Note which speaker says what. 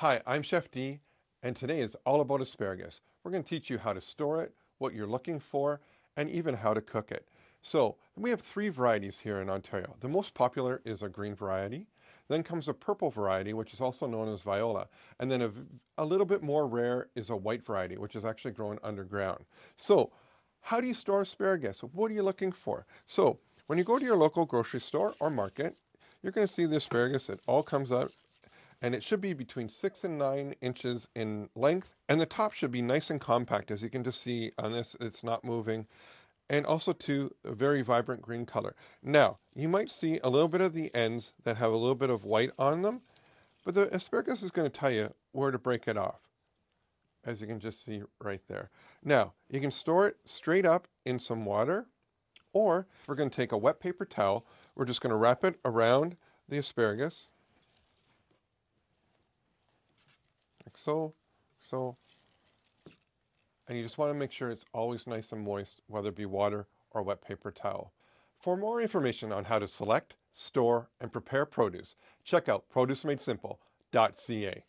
Speaker 1: Hi, I'm Chef D, and today is all about asparagus. We're going to teach you how to store it, what you're looking for, and even how to cook it. So, we have three varieties here in Ontario. The most popular is a green variety. Then comes a purple variety, which is also known as viola. And then a, a little bit more rare is a white variety, which is actually grown underground. So, how do you store asparagus? What are you looking for? So, when you go to your local grocery store or market, you're going to see the asparagus. It all comes out and it should be between six and nine inches in length. And the top should be nice and compact, as you can just see on this, it's not moving. And also to a very vibrant green color. Now, you might see a little bit of the ends that have a little bit of white on them, but the asparagus is going to tell you where to break it off, as you can just see right there. Now, you can store it straight up in some water, or we're going to take a wet paper towel, we're just going to wrap it around the asparagus like so, so. And you just want to make sure it's always nice and moist, whether it be water or wet paper towel. For more information on how to select, store, and prepare produce, check out producemadesimple.ca.